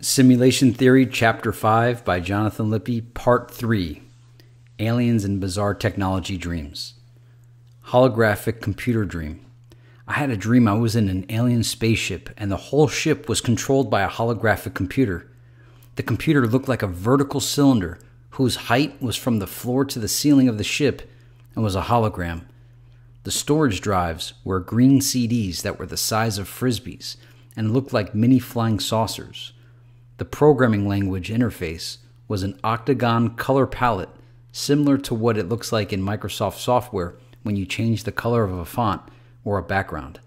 Simulation Theory, Chapter 5 by Jonathan Lippe, Part 3 Aliens and Bizarre Technology Dreams. Holographic Computer Dream. I had a dream I was in an alien spaceship and the whole ship was controlled by a holographic computer. The computer looked like a vertical cylinder whose height was from the floor to the ceiling of the ship and was a hologram. The storage drives were green CDs that were the size of frisbees and looked like mini flying saucers. The programming language interface was an octagon color palette, similar to what it looks like in Microsoft software when you change the color of a font or a background.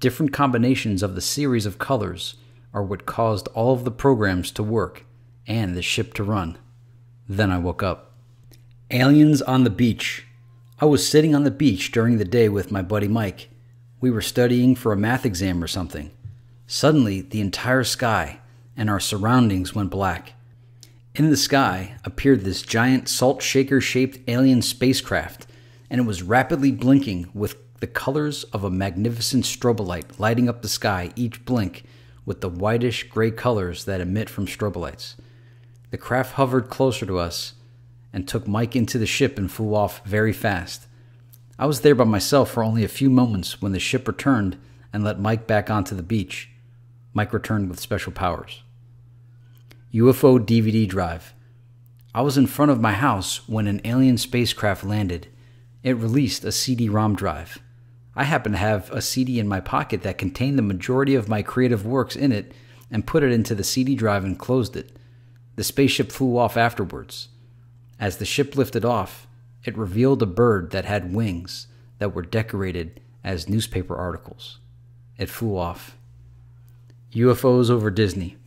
Different combinations of the series of colors are what caused all of the programs to work and the ship to run. Then I woke up. Aliens on the beach. I was sitting on the beach during the day with my buddy Mike. We were studying for a math exam or something. Suddenly, the entire sky, and our surroundings went black. In the sky appeared this giant salt shaker shaped alien spacecraft, and it was rapidly blinking with the colors of a magnificent strobolight lighting up the sky each blink with the whitish gray colors that emit from strobolights. The craft hovered closer to us and took Mike into the ship and flew off very fast. I was there by myself for only a few moments when the ship returned and let Mike back onto the beach. Mike returned with special powers. UFO DVD drive. I was in front of my house when an alien spacecraft landed. It released a CD ROM drive. I happened to have a CD in my pocket that contained the majority of my creative works in it and put it into the CD drive and closed it. The spaceship flew off afterwards. As the ship lifted off, it revealed a bird that had wings that were decorated as newspaper articles. It flew off. UFOs over Disney.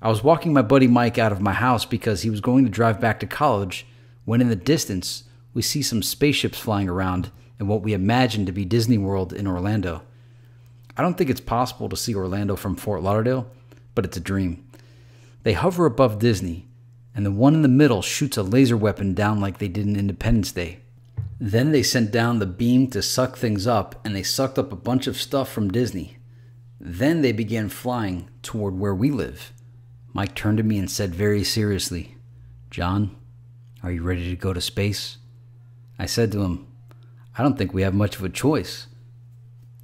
I was walking my buddy Mike out of my house because he was going to drive back to college when in the distance we see some spaceships flying around in what we imagine to be Disney World in Orlando. I don't think it's possible to see Orlando from Fort Lauderdale, but it's a dream. They hover above Disney, and the one in the middle shoots a laser weapon down like they did in Independence Day. Then they sent down the beam to suck things up, and they sucked up a bunch of stuff from Disney. Then they began flying toward where we live. Mike turned to me and said very seriously, John, are you ready to go to space? I said to him, I don't think we have much of a choice.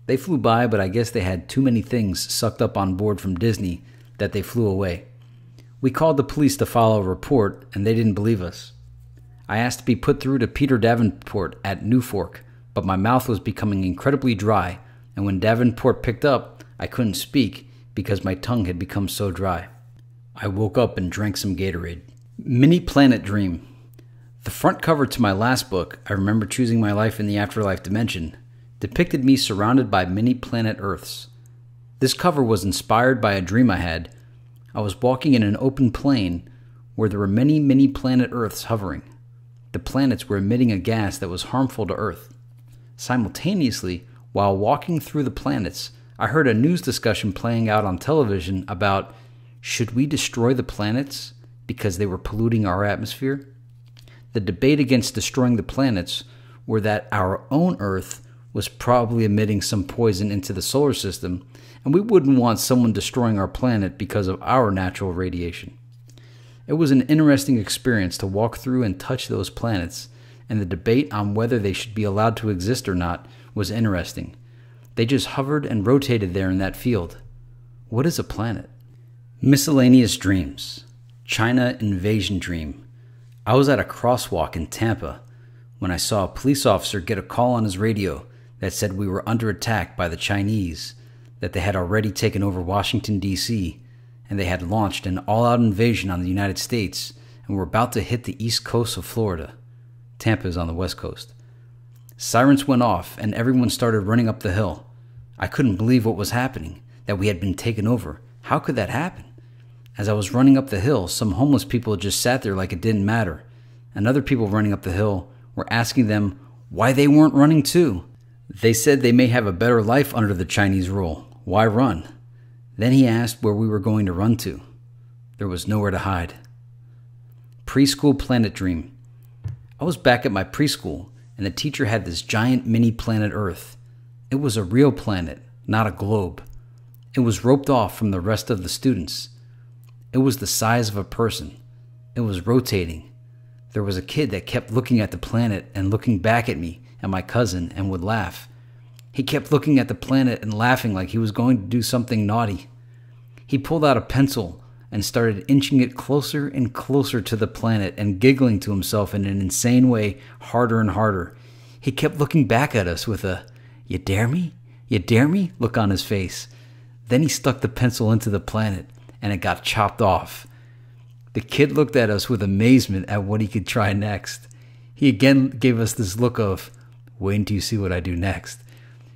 They flew by, but I guess they had too many things sucked up on board from Disney that they flew away. We called the police to file a report, and they didn't believe us. I asked to be put through to Peter Davenport at NUFORC, but my mouth was becoming incredibly dry, and when Davenport picked up, I couldn't speak because my tongue had become so dry. I woke up and drank some Gatorade. Mini Planet Dream. The front cover to my last book, I Remember Choosing My Life in the Afterlife Dimension, depicted me surrounded by many planet Earths. This cover was inspired by a dream I had. I was walking in an open plain where there were many, many planet Earths hovering. The planets were emitting a gas that was harmful to Earth. Simultaneously, while walking through the planets, I heard a news discussion playing out on television about should we destroy the planets because they were polluting our atmosphere? The debate against destroying the planets were that our own Earth was probably emitting some poison into the solar system, and we wouldn't want someone destroying our planet because of our natural radiation. It was an interesting experience to walk through and touch those planets, and the debate on whether they should be allowed to exist or not was interesting. They just hovered and rotated there in that field. What is a planet? Miscellaneous Dreams China Invasion Dream. I was at a crosswalk in Tampa when I saw a police officer get a call on his radio that said we were under attack by the Chinese, that they had already taken over Washington, D.C., and they had launched an all out invasion on the United States and were about to hit the east coast of Florida. Tampa is on the west coast. Sirens went off and everyone started running up the hill. I couldn't believe what was happening, that we had been taken over. How could that happen? As I was running up the hill, some homeless people just sat there like it didn't matter, and other people running up the hill were asking them why they weren't running too. They said they may have a better life under the Chinese rule. Why run? Then he asked where we were going to run to. There was nowhere to hide. Preschool Planet Dream. I was back at my preschool, and the teacher had this giant mini planet Earth. It was a real planet, not a globe. It was roped off from the rest of the students. It was the size of a person. It was rotating. There was a kid that kept looking at the planet and looking back at me and my cousin and would laugh. He kept looking at the planet and laughing like he was going to do something naughty. He pulled out a pencil and started inching it closer and closer to the planet and giggling to himself in an insane way, harder and harder. He kept looking back at us with a, You dare me? You dare me? look on his face. Then he stuck the pencil into the planet and it got chopped off. The kid looked at us with amazement at what he could try next. He again gave us this look of, Wait until you see what I do next.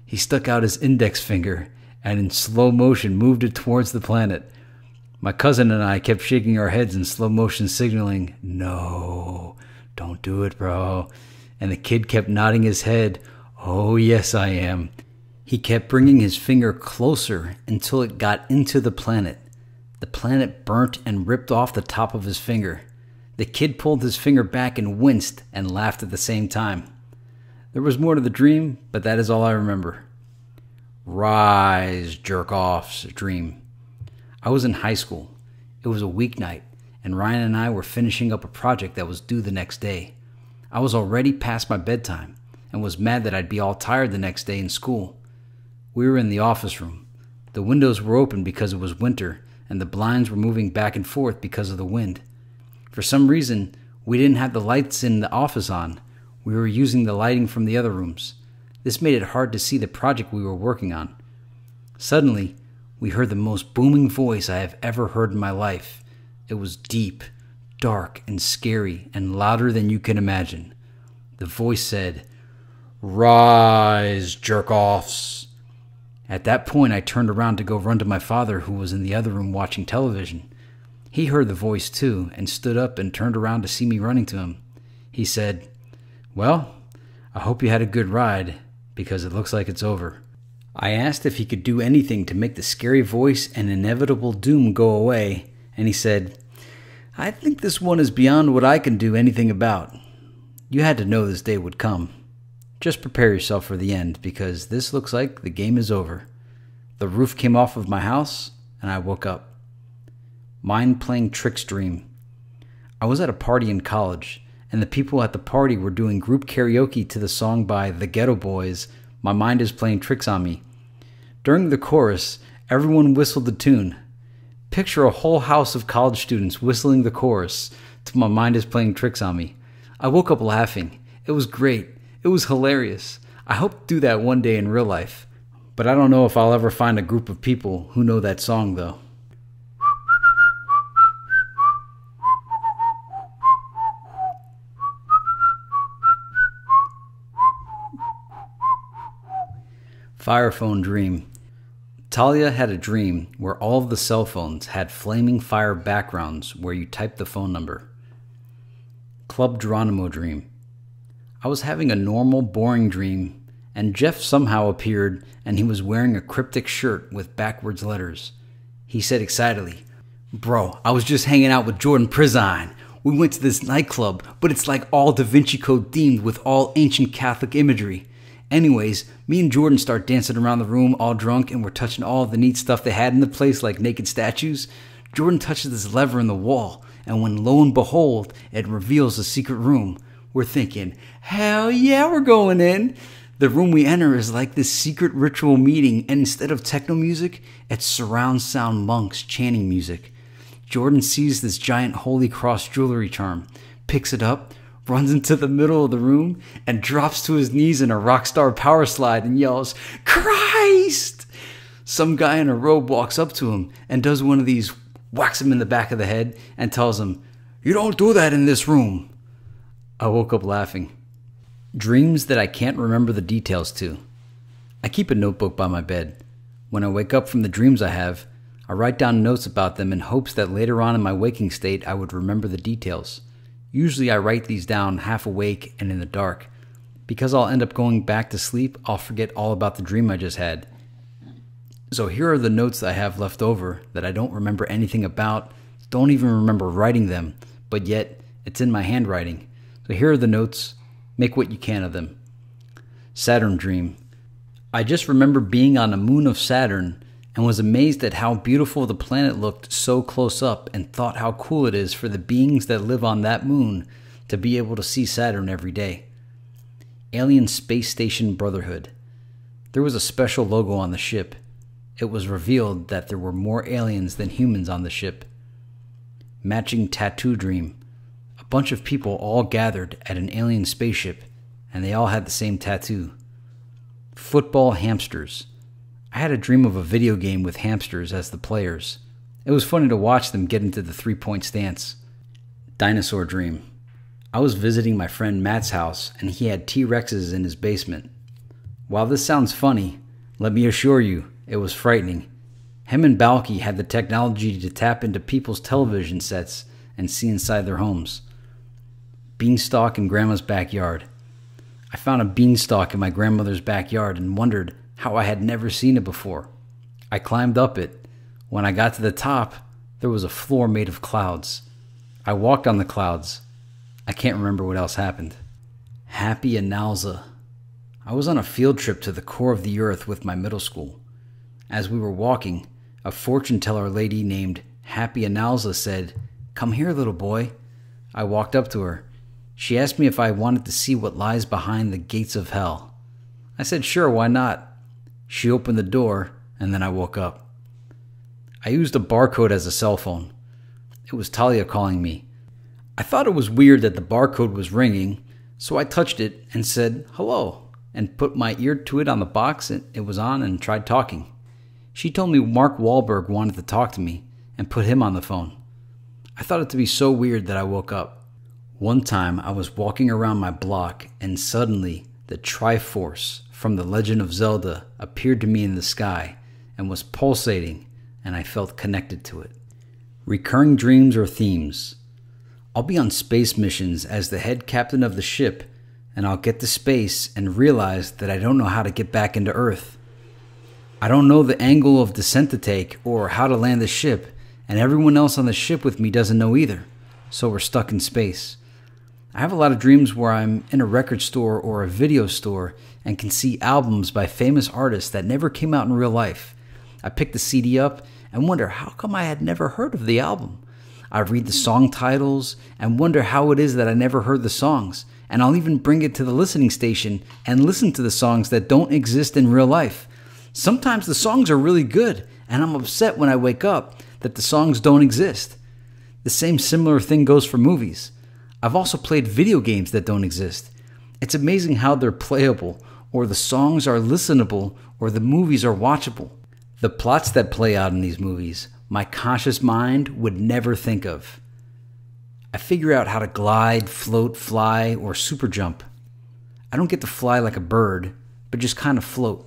He stuck out his index finger and in slow motion moved it towards the planet. My cousin and I kept shaking our heads in slow motion, signaling, No, don't do it, bro. And the kid kept nodding his head, Oh, yes, I am. He kept bringing his finger closer until it got into the planet. The planet burnt and ripped off the top of his finger. The kid pulled his finger back and winced and laughed at the same time. There was more to the dream, but that is all I remember. Rise, jerk off's dream. I was in high school. It was a weeknight, and Ryan and I were finishing up a project that was due the next day. I was already past my bedtime and was mad that I'd be all tired the next day in school. We were in the office room. The windows were open because it was winter, and the blinds were moving back and forth because of the wind. For some reason, we didn't have the lights in the office on. We were using the lighting from the other rooms. This made it hard to see the project we were working on. Suddenly, we heard the most booming voice I have ever heard in my life. It was deep, dark, and scary, and louder than you can imagine. The voice said, Rise, jerk offs. At that point, I turned around to go run to my father, who was in the other room watching television. He heard the voice too and stood up and turned around to see me running to him. He said, Well, I hope you had a good ride because it looks like it's over. I asked if he could do anything to make the scary voice and inevitable doom go away, and he said, I think this one is beyond what I can do anything about. You had to know this day would come. Just prepare yourself for the end because this looks like the game is over. The roof came off of my house and I woke up. Mind playing tricks dream. I was at a party in college and the people at the party were doing group karaoke to the song by The Geto Boys, My Mind is Playing Tricks on Me. During the chorus, everyone whistled the tune. Picture a whole house of college students whistling the chorus to My Mind is Playing Tricks on Me. I woke up laughing. It was great. It was hilarious. I hope to do that one day in real life, but I don't know if I'll ever find a group of people who know that song though. Fire phone dream. Talia had a dream where all of the cell phones had flaming fire backgrounds where you typed the phone number. Club Geronimo dream. I was having a normal, boring dream, and Jeff somehow appeared and he was wearing a cryptic shirt with backwards letters. He said excitedly, Bro, I was just hanging out with Jordan Prizine. We went to this nightclub, but it's like all Da Vinci Code themed with all ancient Catholic imagery. Anyways, me and Jordan start dancing around the room all drunk and we're touching all the neat stuff they had in the place like naked statues. Jordan touches this lever in the wall, and when lo and behold, it reveals a secret room. We're thinking, hell yeah, we're going in. The room we enter is like this secret ritual meeting, and instead of techno music, it's surround sound monks chanting music. Jordan sees this giant Holy Cross jewelry charm, picks it up, runs into the middle of the room, and drops to his knees in a rock star power slide and yells, Christ! Some guy in a robe walks up to him and does one of these, whacks him in the back of the head, and tells him, You don't do that in this room. I woke up laughing. Dreams that I can't remember the details to. I keep a notebook by my bed. When I wake up from the dreams I have, I write down notes about them in hopes that later on in my waking state I would remember the details. Usually I write these down half awake and in the dark. Because I'll end up going back to sleep, I'll forget all about the dream I just had. So here are the notes I have left over that I don't remember anything about, don't even remember writing them, but yet it's in my handwriting. So here are the notes. Make what you can of them. Saturn dream. I just remember being on the moon of Saturn and was amazed at how beautiful the planet looked so close up and thought how cool it is for the beings that live on that moon to be able to see Saturn every day. Alien Space Station Brotherhood. There was a special logo on the ship. It was revealed that there were more aliens than humans on the ship. Matching Tattoo Dream. Bunch of people all gathered at an alien spaceship, and they all had the same tattoo. Football Hamsters. I had a dream of a video game with hamsters as the players. It was funny to watch them get into the three point stance. Dinosaur Dream. I was visiting my friend Matt's house, and he had T Rexes in his basement. While this sounds funny, let me assure you, it was frightening. Him and Balky had the technology to tap into people's television sets and see inside their homes. Beanstalk in Grandma's backyard. I found a beanstalk in my grandmother's backyard and wondered how I had never seen it before. I climbed up it. When I got to the top, there was a floor made of clouds. I walked on the clouds. I can't remember what else happened. Happy Analza. I was on a field trip to the core of the earth with my middle school. As we were walking, a fortune teller lady named Happy Analza said, Come here, little boy. I walked up to her. She asked me if I wanted to see what lies behind the gates of hell. I said, Sure, why not? She opened the door, and then I woke up. I used a barcode as a cell phone. It was Talia calling me. I thought it was weird that the barcode was ringing, so I touched it and said hello and put my ear to it on the box it was on and tried talking. She told me Mark Wahlberg wanted to talk to me and put him on the phone. I thought it to be so weird that I woke up. One time I was walking around my block and suddenly the Triforce from the Legend of Zelda appeared to me in the sky and was pulsating, and I felt connected to it. Recurring dreams or themes. I'll be on space missions as the head captain of the ship, and I'll get to space and realize that I don't know how to get back into Earth. I don't know the angle of descent to take or how to land the ship, and everyone else on the ship with me doesn't know either, so we're stuck in space. I have a lot of dreams where I'm in a record store or a video store and can see albums by famous artists that never came out in real life. I pick the CD up and wonder how come I had never heard of the album. I read the song titles and wonder how it is that I never heard the songs. And I'll even bring it to the listening station and listen to the songs that don't exist in real life. Sometimes the songs are really good, and I'm upset when I wake up that the songs don't exist. The same similar thing goes for movies. I've also played video games that don't exist. It's amazing how they're playable, or the songs are listenable, or the movies are watchable. The plots that play out in these movies my conscious mind would never think of. I figure out how to glide, float, fly, or super jump. I don't get to fly like a bird, but just kind of float.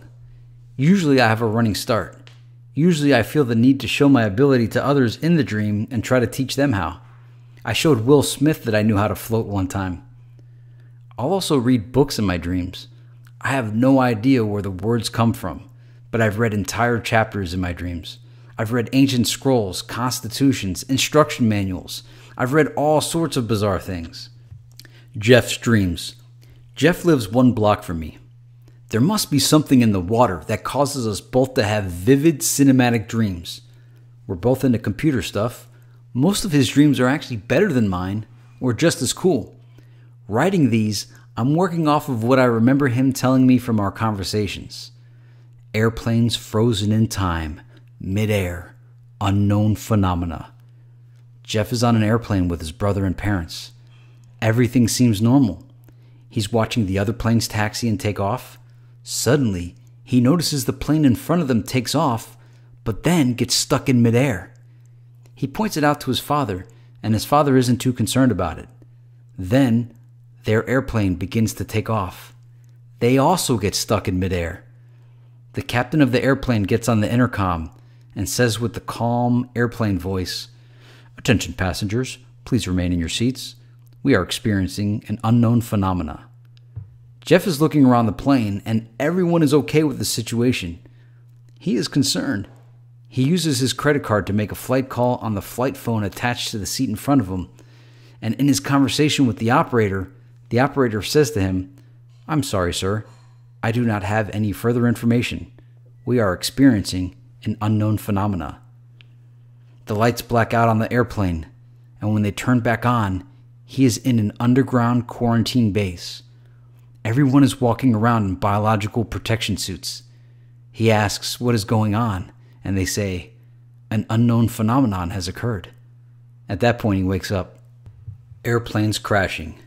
Usually I have a running start. Usually I feel the need to show my ability to others in the dream and try to teach them how. I showed Will Smith that I knew how to float one time. I'll also read books in my dreams. I have no idea where the words come from, but I've read entire chapters in my dreams. I've read ancient scrolls, constitutions, instruction manuals. I've read all sorts of bizarre things. Jeff's dreams. Jeff lives one block from me. There must be something in the water that causes us both to have vivid cinematic dreams. We're both into computer stuff. Most of his dreams are actually better than mine, or just as cool. Writing these, I'm working off of what I remember him telling me from our conversations. Airplanes frozen in time midair, unknown phenomena. Jeff is on an airplane with his brother and parents. Everything seems normal. He's watching the other planes taxi and take off. Suddenly, he notices the plane in front of them takes off, but then gets stuck in midair. He points it out to his father, and his father isn't too concerned about it. Then, their airplane begins to take off. They also get stuck in midair. The captain of the airplane gets on the intercom and says with the calm airplane voice Attention, passengers, please remain in your seats. We are experiencing an unknown phenomena. Jeff is looking around the plane, and everyone is okay with the situation. He is concerned. He uses his credit card to make a flight call on the flight phone attached to the seat in front of him. And in his conversation with the operator, the operator says to him, I'm sorry, sir. I do not have any further information. We are experiencing an unknown phenomena. The lights black out on the airplane, and when they turn back on, he is in an underground quarantine base. Everyone is walking around in biological protection suits. He asks what is going on, and they say, An unknown phenomenon has occurred. At that point, he wakes up. Airplanes crashing.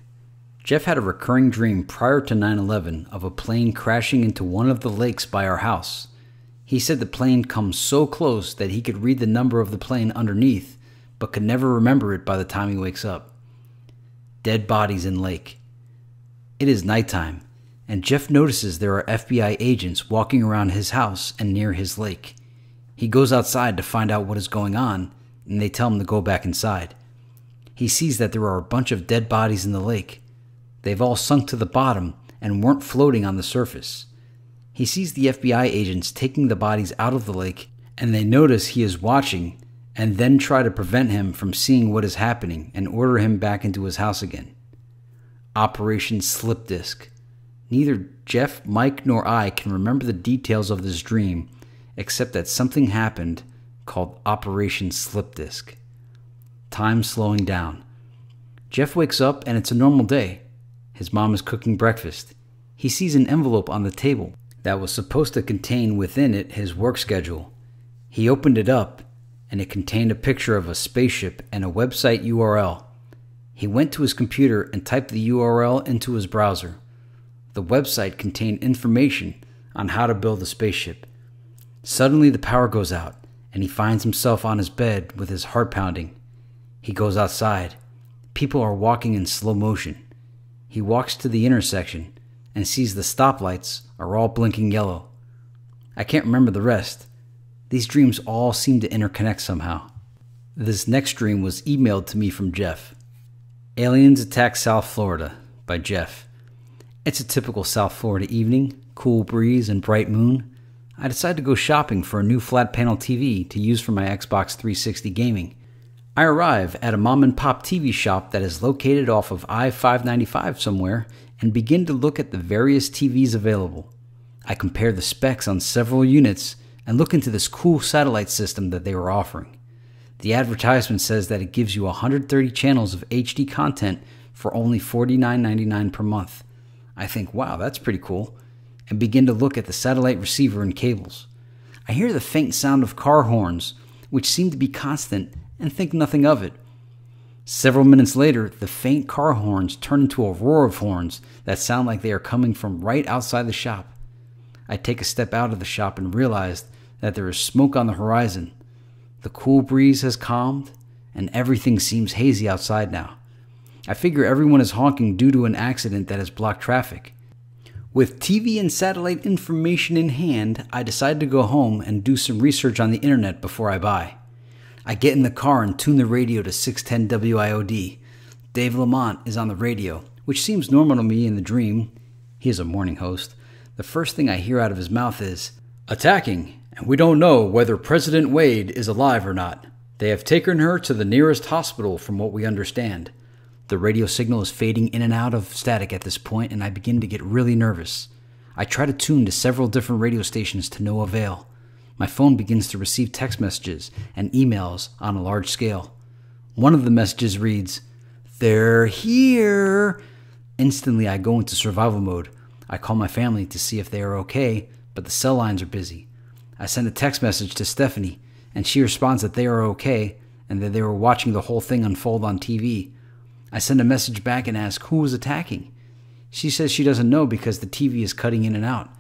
Jeff had a recurring dream prior to 9 11 of a plane crashing into one of the lakes by our house. He said the plane comes so close that he could read the number of the plane underneath, but could never remember it by the time he wakes up. Dead bodies in lake. It is nighttime, and Jeff notices there are FBI agents walking around his house and near his lake. He goes outside to find out what is going on, and they tell him to go back inside. He sees that there are a bunch of dead bodies in the lake They've all sunk to the bottom and weren't floating on the surface. He sees the FBI agents taking the bodies out of the lake, and they notice he is watching and then try to prevent him from seeing what is happening and order him back into his house again. Operation Slip Disc. Neither Jeff, Mike, nor I can remember the details of this dream except that something happened called Operation Slip Disc. Time slowing down. Jeff wakes up and it's a normal day. His mom is cooking breakfast. He sees an envelope on the table that was supposed to contain within it his work schedule. He opened it up, and it contained a picture of a spaceship and a website URL. He went to his computer and typed the URL into his browser. The website contained information on how to build a spaceship. Suddenly, the power goes out, and he finds himself on his bed with his heart pounding. He goes outside. People are walking in slow motion. He walks to the intersection and sees the stoplights are all blinking yellow. I can't remember the rest. These dreams all seem to interconnect somehow. This next dream was emailed to me from Jeff. Aliens Attack South Florida by Jeff. It's a typical South Florida evening, cool breeze and bright moon. I decide to go shopping for a new flat panel TV to use for my Xbox 360 gaming. I arrive at a mom and pop TV shop that is located off of I 595 somewhere and begin to look at the various TVs available. I compare the specs on several units and look into this cool satellite system that they were offering. The advertisement says that it gives you 130 channels of HD content for only $49.99 per month. I think, wow, that's pretty cool, and begin to look at the satellite receiver and cables. I hear the faint sound of car horns, which seem to be constant and think nothing of it. Several minutes later, the faint car horns turn into a roar of horns that sound like they are coming from right outside the shop. I take a step out of the shop and realize that there is smoke on the horizon. The cool breeze has calmed, and everything seems hazy outside now. I figure everyone is honking due to an accident that has blocked traffic. With TV and satellite information in hand, I decide to go home and do some research on the internet before I buy. I get in the car and tune the radio to 610 WIOD. Dave Lamont is on the radio, which seems normal to me in the dream. He is a morning host. The first thing I hear out of his mouth is, Attacking, and we don't know whether President Wade is alive or not. They have taken her to the nearest hospital, from what we understand. The radio signal is fading in and out of static at this point, and I begin to get really nervous. I try to tune to several different radio stations to no avail my phone begins to receive text messages and emails on a large scale. One of the messages reads, They're here. Instantly, I go into survival mode. I call my family to see if they are okay, but the cell lines are busy. I send a text message to Stephanie, and she responds that they are okay and that they were watching the whole thing unfold on TV. I send a message back and ask who was attacking. She says she doesn't know because the TV is cutting in and out.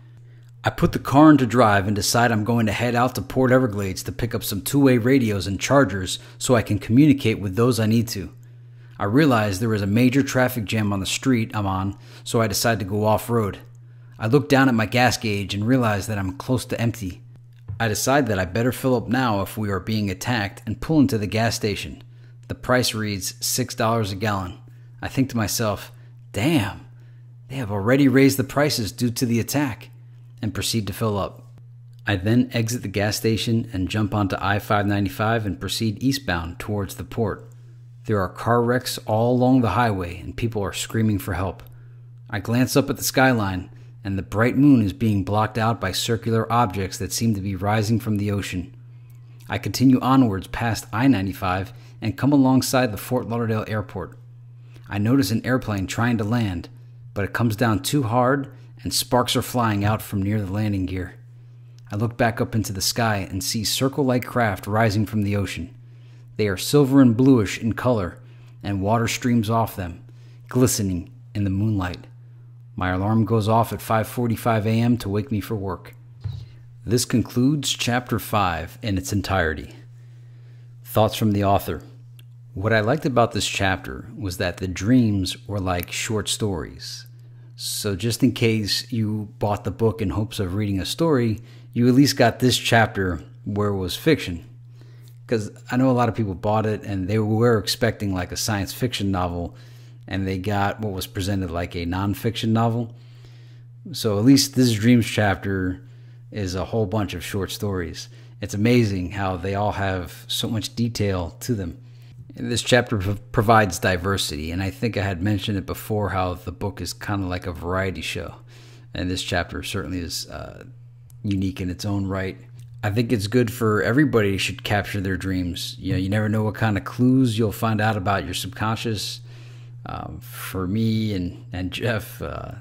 I put the car into drive and decide I'm going to head out to Port Everglades to pick up some two way radios and chargers so I can communicate with those I need to. I realize there is a major traffic jam on the street I'm on, so I decide to go off road. I look down at my gas gauge and realize that I'm close to empty. I decide that I better fill up now if we are being attacked and pull into the gas station. The price reads $6 a gallon. I think to myself, damn, they have already raised the prices due to the attack and proceed to fill up. I then exit the gas station and jump onto I 595 and proceed eastbound towards the port. There are car wrecks all along the highway and people are screaming for help. I glance up at the skyline and the bright moon is being blocked out by circular objects that seem to be rising from the ocean. I continue onwards past I 95 and come alongside the Fort Lauderdale airport. I notice an airplane trying to land, but it comes down too hard and sparks are flying out from near the landing gear. I look back up into the sky and see circle like craft rising from the ocean. They are silver and bluish in color, and water streams off them, glistening in the moonlight. My alarm goes off at 5:45 a.m. to wake me for work. This concludes chapter 5 in its entirety. Thoughts from the author. What I liked about this chapter was that the dreams were like short stories. So, just in case you bought the book in hopes of reading a story, you at least got this chapter where it was fiction. Because I know a lot of people bought it and they were expecting like a science fiction novel, and they got what was presented like a nonfiction novel. So, at least this dreams chapter is a whole bunch of short stories. It's amazing how they all have so much detail to them. This chapter provides diversity, and I think I had mentioned it before how the book is kind of like a variety show, and this chapter certainly is uh, unique in its own right. I think it's good for everybody should capture their dreams. You know, you never know what kind of clues you'll find out about your subconscious. Um, for me and and Jeff, uh,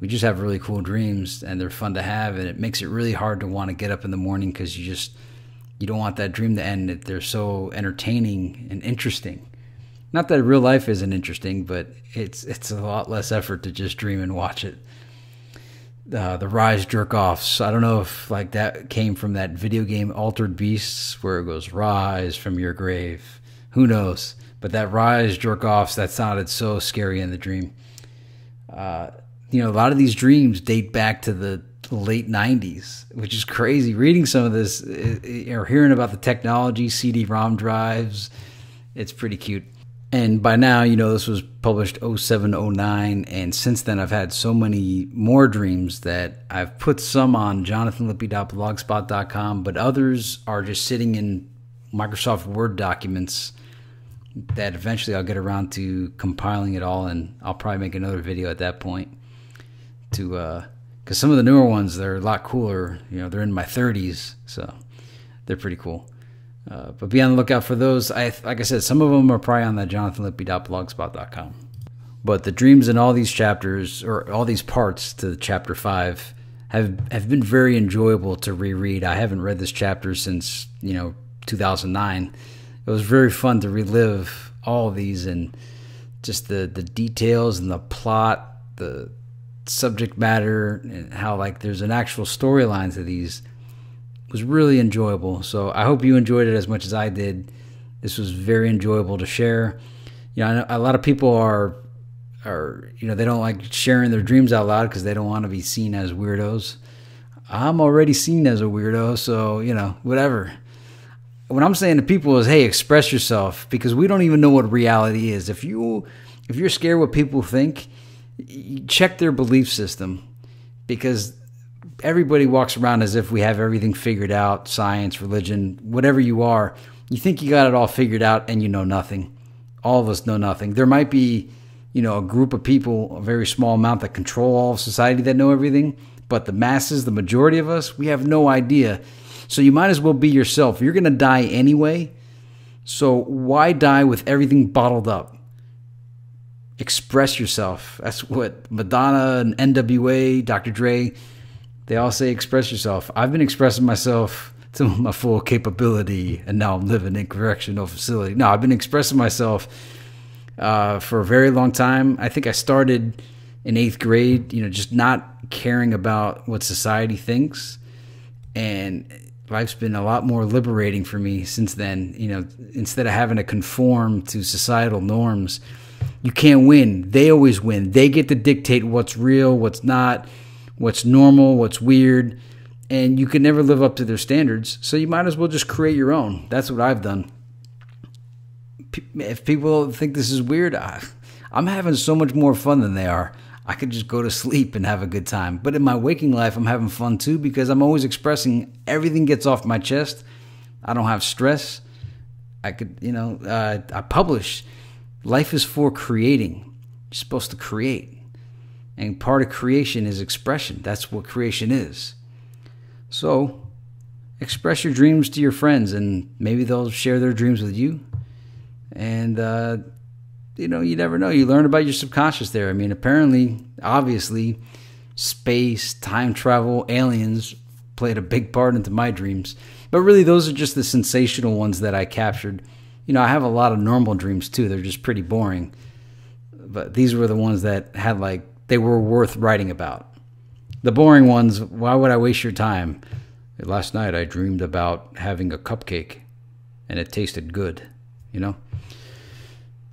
we just have really cool dreams, and they're fun to have, and it makes it really hard to want to get up in the morning because you just you don't want that dream to end. They're so entertaining and interesting. Not that real life isn't interesting, but it's it's a lot less effort to just dream and watch it. Uh, the rise jerk offs. I don't know if like that came from that video game Altered Beasts where it goes rise from your grave. Who knows? But that rise jerk offs that sounded so scary in the dream. Uh, you know, a lot of these dreams date back to the late 90s, which is crazy. Reading some of this or hearing about the technology, CD ROM drives, it's pretty cute. And by now, you know, this was published 0709. And since then, I've had so many more dreams that I've put some on jonathanlippe.blogspot.com, but others are just sitting in Microsoft Word documents that eventually I'll get around to compiling it all. And I'll probably make another video at that point to, uh, because some of the newer ones they're a lot cooler. You know, they're in my 30s, so they're pretty cool. Uh, but be on the lookout for those. I like I said, some of them are probably on that jonathanlippe.blogspot.com. But the dreams in all these chapters or all these parts to chapter five have have been very enjoyable to reread. I haven't read this chapter since you know 2009. It was very fun to relive all of these and just the the details and the plot, the subject matter and how like there's an actual storyline to these was really enjoyable. So I hope you enjoyed it as much as I did. This was very enjoyable to share. You know, a lot of people are are you know they don't like sharing their dreams out loud because they don't want to be seen as weirdos. I'm already seen as a weirdo, so you know whatever. What I'm saying to people is, hey, express yourself because we don't even know what reality is. If you if you're scared what people think, check their belief system because everybody walks around as if we have everything figured out science, religion, whatever you are. You think you got it all figured out and you know nothing. All of us know nothing. There might be, you know, a group of people, a very small amount that control all of society that know everything, but the masses, the majority of us, we have no idea. So you might as well be yourself. You're going to die anyway. So why die with everything bottled up? Express yourself. That's what Madonna and NWA, Dr. Dre, they all say express yourself. I've been expressing myself to my full capability, and now I'm living in correctional facility. No, I've been expressing myself uh, for a very long time. I think I started in eighth grade, you know, just not caring about what society thinks, and life's been a lot more liberating for me since then. You know, instead of having to conform to societal norms you can't win. They always win. They get to dictate what's real, what's not, what's normal, what's weird, and you can never live up to their standards. So you might as well just create your own. That's what I've done. If people think this is weird, I'm having so much more fun than they are. I could just go to sleep and have a good time. But in my waking life, I'm having fun too because I'm always expressing everything gets off my chest. I don't have stress. I could, you know, uh, I publish Life is for creating. You're supposed to create. And part of creation is expression. That's what creation is. So, express your dreams to your friends, and maybe they'll share their dreams with you. And, uh, you know, you never know. You learn about your subconscious there. I mean, apparently, obviously, space, time travel, aliens played a big part into my dreams. But really, those are just the sensational ones that I captured. You know, I have a lot of normal dreams too. They're just pretty boring. But these were the ones that had like, they were worth writing about. The boring ones, why would I waste your time? Last night I dreamed about having a cupcake and it tasted good, you know?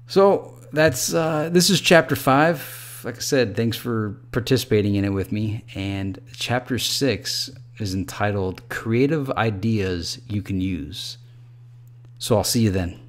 So that's, uh, this is chapter five. Like I said, thanks for participating in it with me. And chapter six is entitled Creative Ideas You Can Use. So I'll see you then.